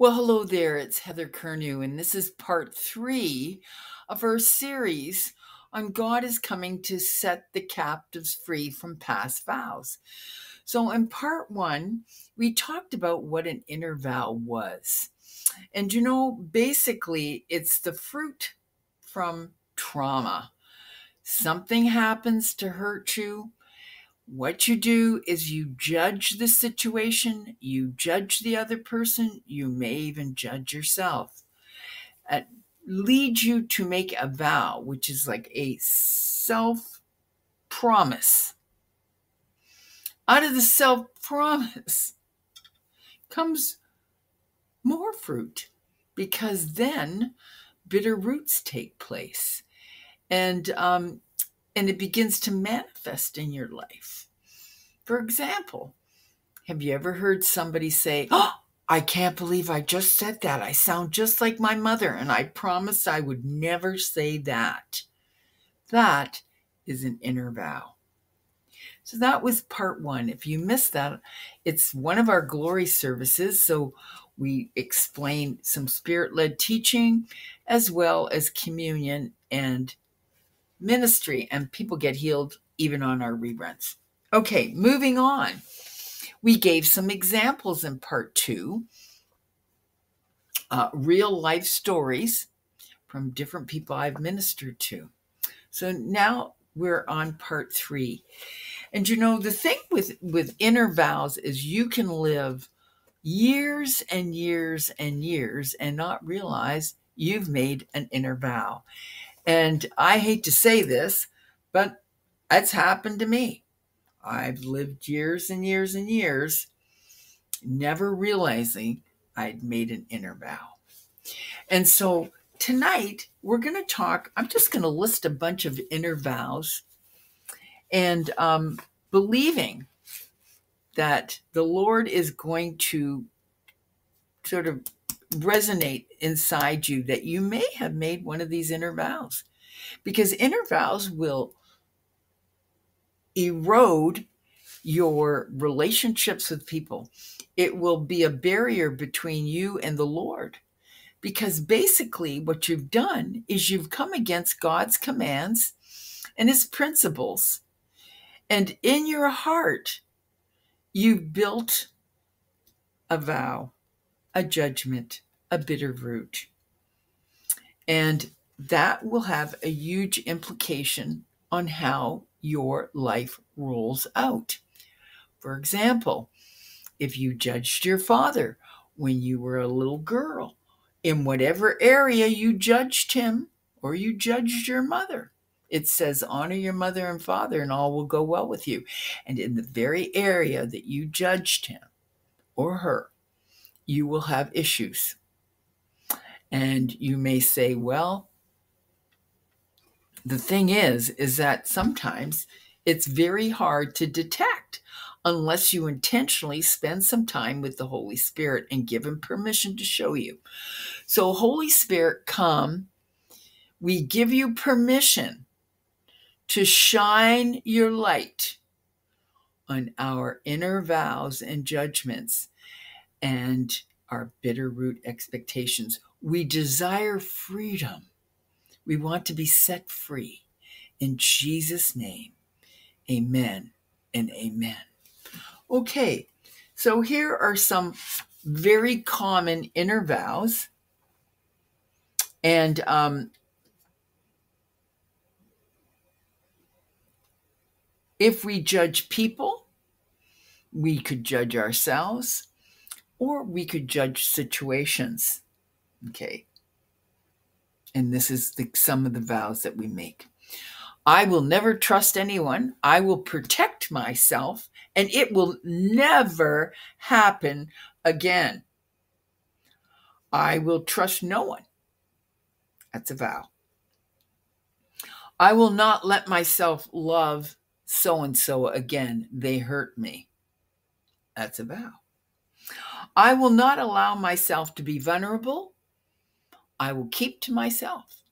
Well, hello there. It's Heather Curnew, and this is part three of our series on God is coming to set the captives free from past vows. So, in part one, we talked about what an inner vow was. And you know, basically, it's the fruit from trauma. Something happens to hurt you, what you do is you judge the situation, you judge the other person, you may even judge yourself. It leads you to make a vow, which is like a self promise. Out of the self promise comes more fruit because then bitter roots take place. And um, and it begins to manifest in your life. For example, have you ever heard somebody say, Oh, I can't believe I just said that. I sound just like my mother, and I promised I would never say that. That is an inner vow. So that was part one. If you missed that, it's one of our glory services. So we explain some spirit led teaching as well as communion and ministry, and people get healed even on our reruns. Okay, moving on. We gave some examples in part two, uh, real life stories from different people I've ministered to. So now we're on part three. And you know, the thing with, with inner vows is you can live years and years and years and not realize you've made an inner vow. And I hate to say this, but that's happened to me. I've lived years and years and years never realizing I'd made an inner vow. And so tonight we're going to talk, I'm just going to list a bunch of inner vows and um, believing that the Lord is going to sort of resonate inside you that you may have made one of these inner vows. Because inner vows will erode your relationships with people. It will be a barrier between you and the Lord. Because basically, what you've done is you've come against God's commands and his principles. And in your heart, you've built a vow a judgment, a bitter root. And that will have a huge implication on how your life rolls out. For example, if you judged your father when you were a little girl, in whatever area you judged him or you judged your mother, it says, honor your mother and father, and all will go well with you. And in the very area that you judged him or her, you will have issues. And you may say, well, the thing is, is that sometimes it's very hard to detect unless you intentionally spend some time with the Holy Spirit and give Him permission to show you. So, Holy Spirit, come. We give you permission to shine your light on our inner vows and judgments and our bitter root expectations. We desire freedom. We want to be set free. In Jesus' name, amen and amen. Okay, so here are some very common inner vows. And um, if we judge people, we could judge ourselves or we could judge situations. Okay. And this is the, some of the vows that we make. I will never trust anyone. I will protect myself, and it will never happen again. I will trust no one. That's a vow. I will not let myself love so and so again. They hurt me. That's a vow. I will not allow myself to be vulnerable. I will keep to myself.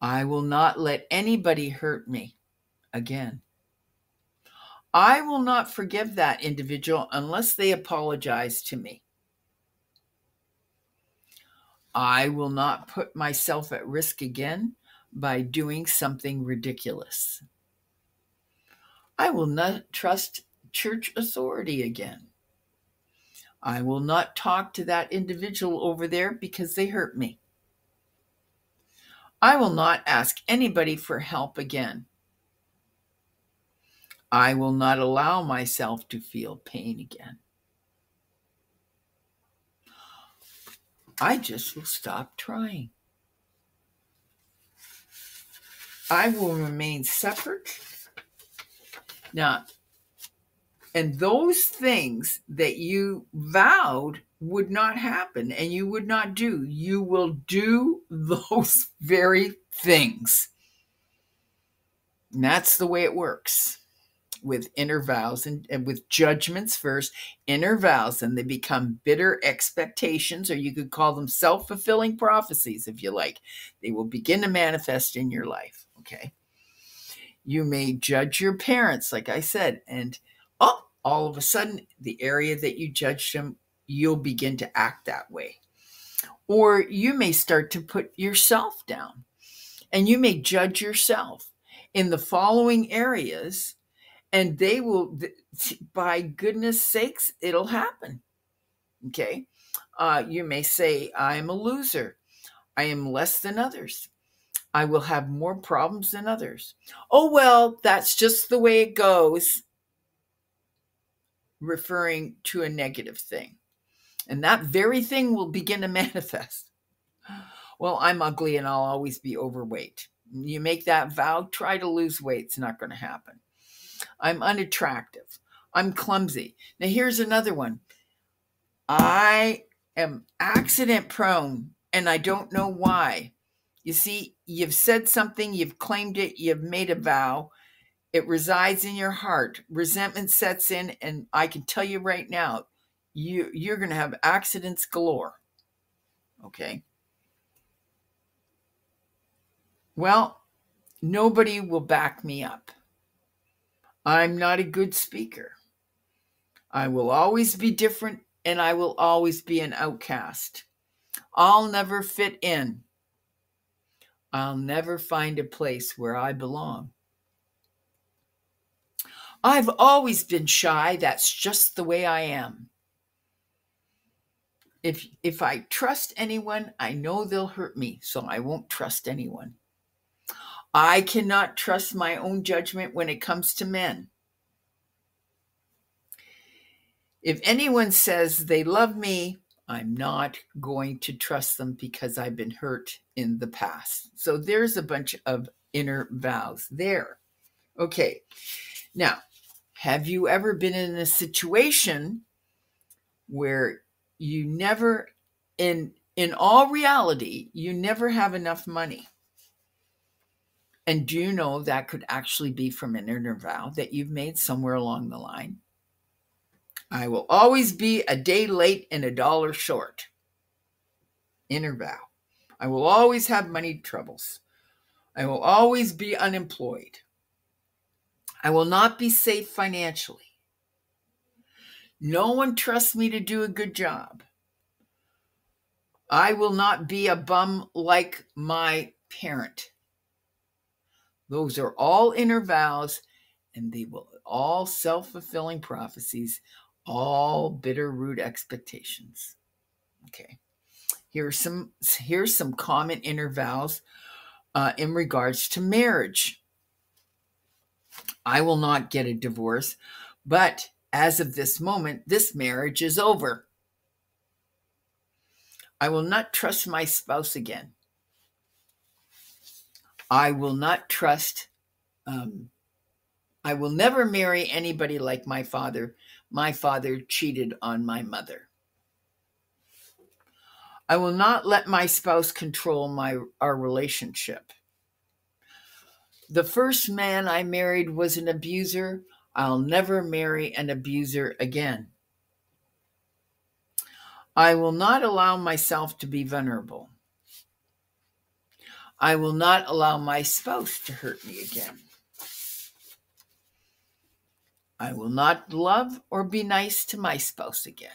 I will not let anybody hurt me again. I will not forgive that individual unless they apologize to me. I will not put myself at risk again by doing something ridiculous. I will not trust church authority again. I will not talk to that individual over there because they hurt me. I will not ask anybody for help again. I will not allow myself to feel pain again. I just will stop trying. I will remain separate. Now, and those things that you vowed would not happen and you would not do, you will do those very things. And that's the way it works with inner vows and, and, with judgments first, inner vows, and they become bitter expectations, or you could call them self fulfilling prophecies if you like. They will begin to manifest in your life. Okay. You may judge your parents, like I said, and oh, all of a sudden, the area that you judged them, you'll begin to act that way. Or you may start to put yourself down and you may judge yourself in the following areas, and they will, by goodness sakes, it'll happen. Okay. Uh, you may say, I'm a loser. I am less than others. I will have more problems than others. Oh, well, that's just the way it goes referring to a negative thing. And that very thing will begin to manifest. Well, I'm ugly and I'll always be overweight. You make that vow, try to lose weight. It's not going to happen. I'm unattractive. I'm clumsy. Now, here's another one I am accident prone and I don't know why. You see, you've said something, you've claimed it, you've made a vow, it resides in your heart. Resentment sets in, and I can tell you right now, you you're going to have accidents galore. Okay. Well, nobody will back me up. I'm not a good speaker. I will always be different and I will always be an outcast. I'll never fit in. I'll never find a place where I belong. I've always been shy. That's just the way I am. If if I trust anyone, I know they'll hurt me, so I won't trust anyone. I cannot trust my own judgment when it comes to men. If anyone says they love me, I'm not going to trust them because I've been hurt in the past. So there's a bunch of inner vows there. Okay. Now, have you ever been in a situation where you never in in all reality, you never have enough money? And do you know that could actually be from an inner vow that you've made somewhere along the line? I will always be a day late and a dollar short. Inner vow. I will always have money troubles. I will always be unemployed. I will not be safe financially. No one trusts me to do a good job. I will not be a bum like my parent. Those are all inner vows, and they will all self fulfilling prophecies, all bitter root expectations. Okay. Here's some here's some common inner vows uh, in regards to marriage. I will not get a divorce, but as of this moment, this marriage is over. I will not trust my spouse again. I will not trust, um, I will never marry anybody like my father. My father cheated on my mother. I will not let my spouse control my our relationship. The first man I married was an abuser. I'll never marry an abuser again. I will not allow myself to be vulnerable. I will not allow my spouse to hurt me again. I will not love or be nice to my spouse again.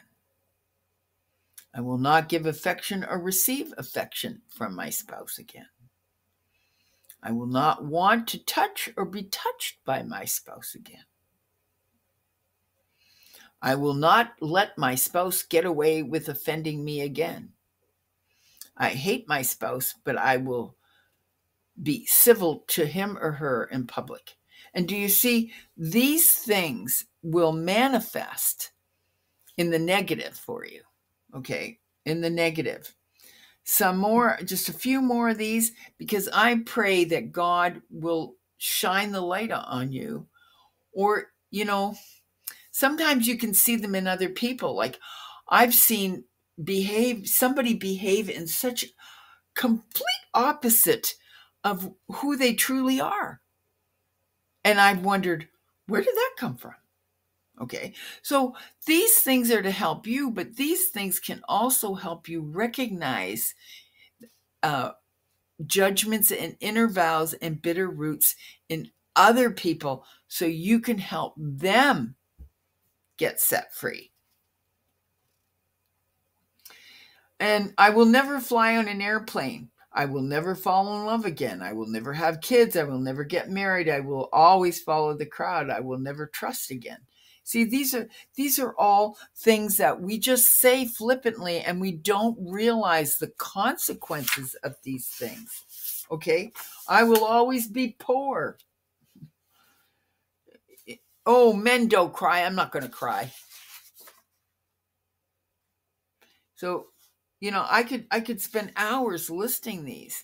I will not give affection or receive affection from my spouse again. I will not want to touch or be touched by my spouse again. I will not let my spouse get away with offending me again. I hate my spouse, but I will be civil to him or her in public. And do you see, these things will manifest in the negative for you. Okay, in the negative. Some more, just a few more of these, because I pray that God will shine the light on you. Or, you know, sometimes you can see them in other people. Like I've seen behave, somebody behave in such complete opposite of who they truly are. And I've wondered, where did that come from? Okay, so these things are to help you, but these things can also help you recognize uh, judgments and inner vows and bitter roots in other people so you can help them get set free. And I will never fly on an airplane. I will never fall in love again. I will never have kids. I will never get married. I will always follow the crowd. I will never trust again. See, these are these are all things that we just say flippantly and we don't realize the consequences of these things. Okay? I will always be poor. Oh, men don't cry. I'm not going to cry. So you know i could i could spend hours listing these.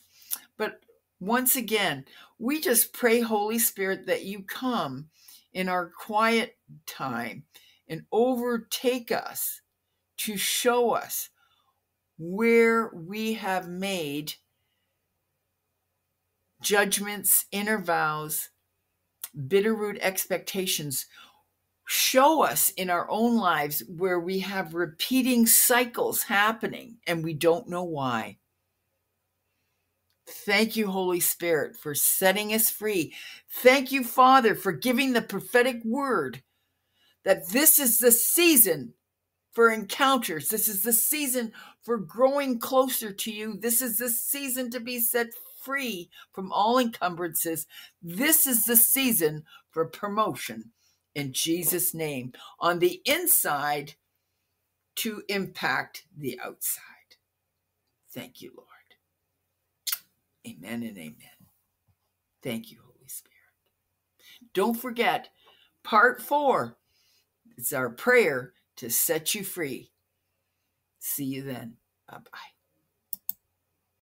But once again we just pray holy spirit that you come in our quiet time and overtake us to show us where we have made judgments inner vows bitterroot expectations show us in our own lives where we have repeating cycles happening and we don't know why. Thank you, Holy Spirit, for setting us free. Thank you, Father, for giving the prophetic word that this is the season for encounters. This is the season for growing closer to you. This is the season to be set free from all encumbrances. This is the season for promotion in Jesus' name on the inside to impact the outside. Thank you, Lord. Amen and amen. Thank you, Holy Spirit. Don't forget, part four it's our prayer to set you free. See you then. Bye bye.